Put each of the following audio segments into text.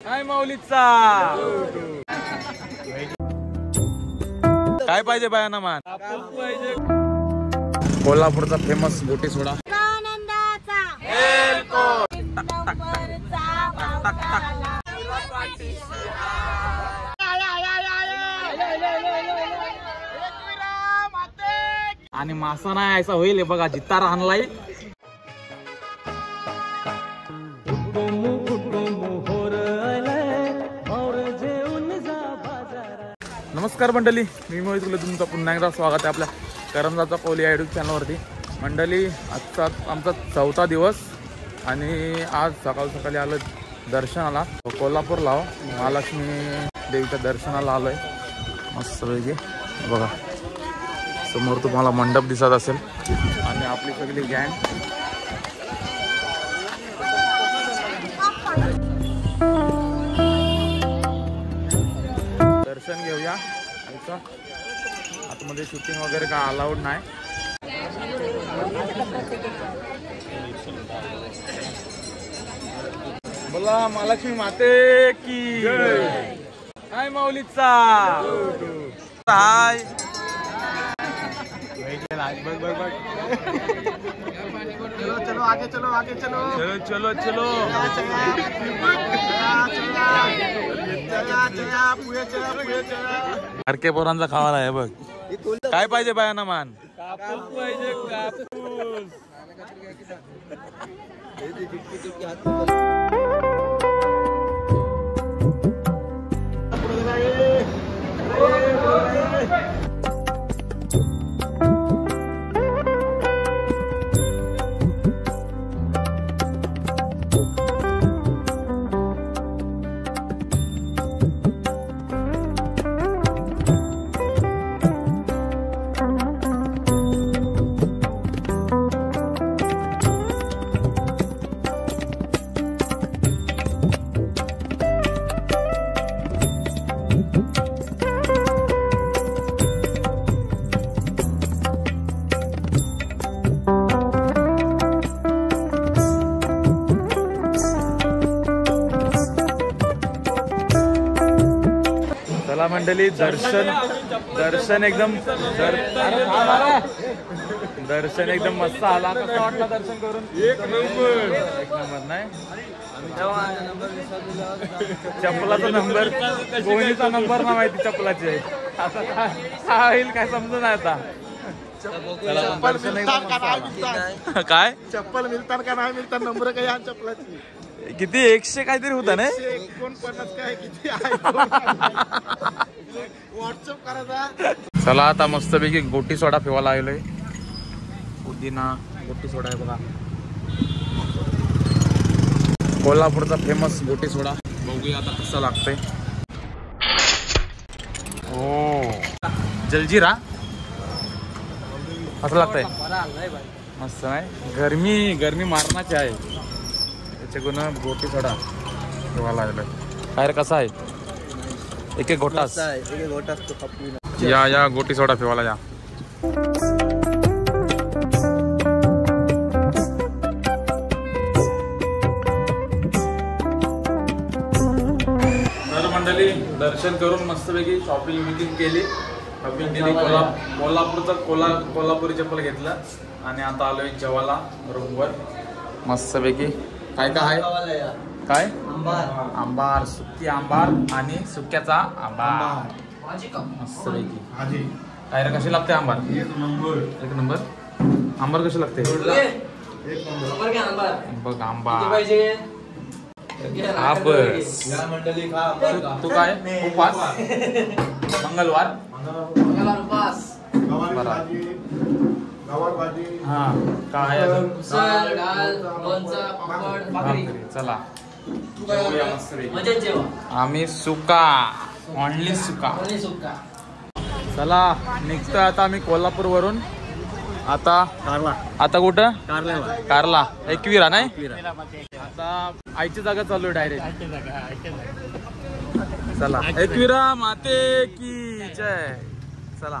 काय माऊलीचा काय पाहिजे बायांना मान? कोल्हापूरचा फेमस गोटी सोडा. आणि मासा नाही असा होईल बघा जितार आणलाय. नमस्कार मंडळी मी मोहित तुला तुमचं पुन्हा एकदा स्वागत आहे आपल्या करमजाचा कोहली या युट्यूब चॅनलवरती मंडळी आजचा आमचा चौथा दिवस आणि आज सकाळ सकाळी आलो दर्शनाला. कोल्हापूरला हो महालक्ष्मी देवीच्या दर्शनाला आलोय. मस्तपैकी हे बघा समोर तुम्हाला मंडप दिसत असेल. आणि आपली सगळी गँग दर्शन घेऊया. आतमध्ये शूटिंग वगैरे काय अलाउड नाही. बोला महालक्ष्मी माते की. हाय माऊलीचा. हाय. बघ चलो आगे चलो आगे चलो चलो चलो चलो हरके पोरांचा खावाला आहे बघ. काय पाहिजे बायांना मान? चला मंडळी दर्शन दर्शन एकदम दर. दर्शन एकदम मस्त आला. कसं वाटलं दर्शन करून? एक नंबर. एक नंबर नाही? चप्पलाचा नंबर. कोणीचा नंबर ना माहिती चप्पलाचे आता काय होईल काय समजून आता. चप्पल काय? चप्पल मिळतात का नाही मिळतात नंबर काही या चप्पलाची? किती? एकशे काहीतरी होता ना? एकोणपन्नास काय किती आहे? व्हॉट्सअप करायचा चला आता मस्तपैकी गोटी सोडा पिवायला आलोय. पुदिना गोटी सोडा आहे बघा. कोल्हापूरचा फेमस गोटी सोडा. बघूया आता कसं लागतंय. ओ. जलजिरा? कसं लागतंय? मस्त नाही? गरमी गरमी मारणाची आहे. त्याच्याकडून गोटी सोडा ठेवायला लागलोय काय रे कसा आहे? एक एक गोटास या या गोटी सोडा पिवायला या. तर मंडळी दर्शन करून मस्तपैकी शॉपिंग बिपिंग केली. शॉपिंग केली कोल्हा कोल्हापूरचं कोल्हा कोल्हापुरी चप्पल घेतलं. आणि आता आलोय जेवायला रूमवर मस्तपैकी. काय काय? आहे काय? आंबार. सुकी आंबार आणि सुक्याचा आंबार. मस्तपैकी काय रे कशी लागते आंबार? एक नंबर. एक नंबर? आंबार कशी लागते? एक नंबर. बघ आंबा आपस या मंडळी खा तू- तू काय? उपास मंगळवार? गवारी बरं. हा काय अजून? उसळ, डाळ, लोणचं, पापड, भाकरी. भाकरी. चला. मजेत जेवा. आम्ही सुका. ऑनली सुका. कोणी चला निघतोय आता आम्ही कोल्हापूर वरून आता कारला. आता कुठं? कारला कारला. एकविरा नाही? आता आईची जागा चालू आहे डायरेक्ट चला. एकविरा माते की जय. चला.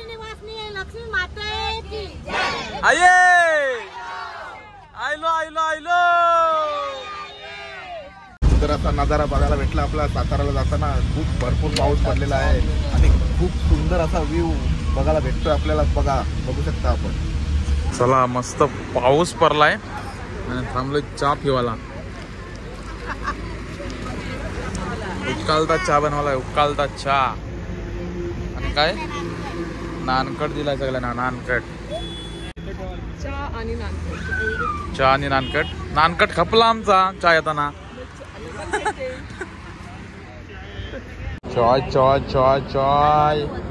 आये! आयलो आयलो आयलो! सुंदर असा नजारा बघायला भेटला आपला साताराला जाताना. खूप भरपूर पाऊस पडलेला आहे. आणि खूप सुंदर असा व्ह्यू बघायला भेटतोय आपल्याला. बघा बघू शकता आपण. चला मस्त पाऊस पडलाय. आणि थांबलोय चहा पिवाला उकालता चहा बनवलाय उकालता चहा. आणि काय? नानकट दिलाय सगळ्यांना नानकट. चहा आणि नानकट. नानकट. खपला आमचा चहा येताना. चाय चाय चाय चाय.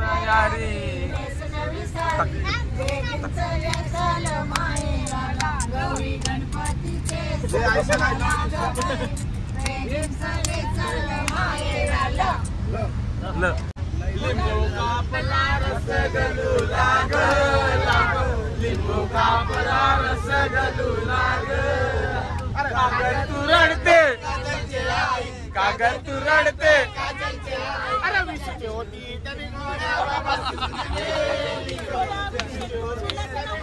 तयारी लिंबू कापला रस गलू लाग लिंबू कापला रस गलू लाग कागद तू रडते कागद तू रडते कशी होती तरी घोड्यावर बसून गेली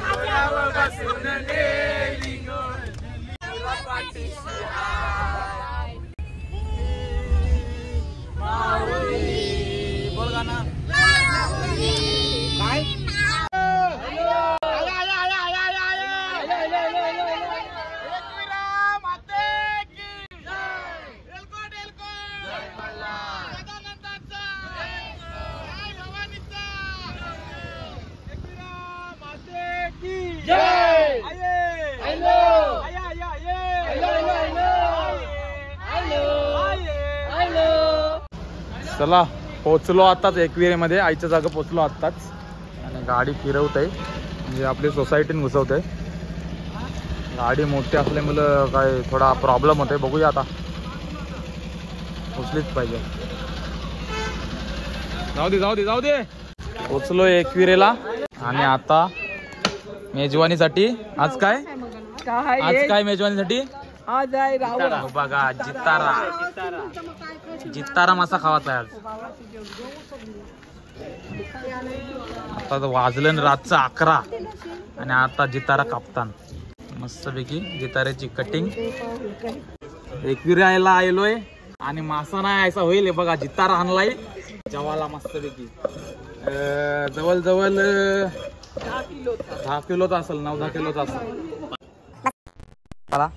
घोड्यावर बसून गेली पाठीशी माऊली बोल गाणं. चला पोचलो आताच एकविरेमध्ये आईच्या जागा पोचलो आत्ताच. आणि गाडी फिरवत. आहे म्हणजे आपली सोसायटीत घुसवत. आहे गाडी मोठी असल्यामुळं काय थोडा प्रॉब्लेम होतोय. बघूया आता. उचलीच पाहिजे. जाऊ दे जाऊ दे जाऊ दे. पोचलो एकविरेला. आणि आता मेजवानीसाठी. आज काय? आज काय मेजवानीसाठी? आज आहे रावण बघा जितारा. जितारा मासा खावाचा आहे आज आता तर वाजलं ना रातचं अकरा. आणि आता जितारा कापतान. मस्तपैकी जिताऱ्याची कटिंग एकविरायला आलोय आणि मासा नाही यायचा होईल हे बघा जितारा आणलाय. जवाला मस्तपैकी. अं, जवळ जवळ दहा किलोचा असेल नऊ दहा किलोचा असेल. चला